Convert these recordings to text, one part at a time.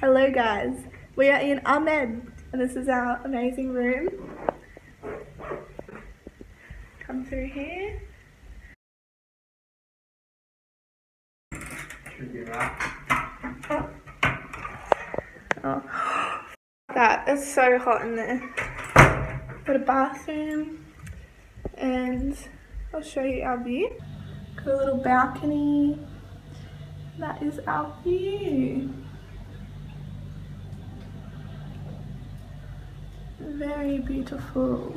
Hello guys, we are in Amed and this is our amazing room. Come through here. Oh, that is so hot in there. Got a bathroom and I'll show you our view. Got a little balcony. That is our view. Very beautiful.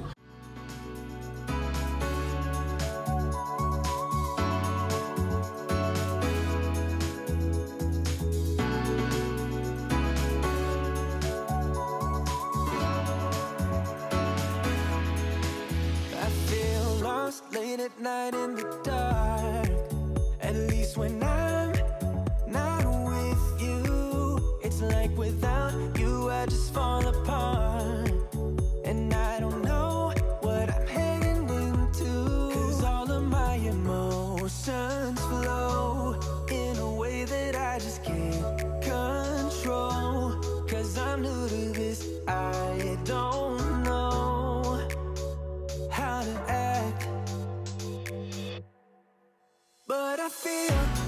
I feel lost late at night in the dark. I feel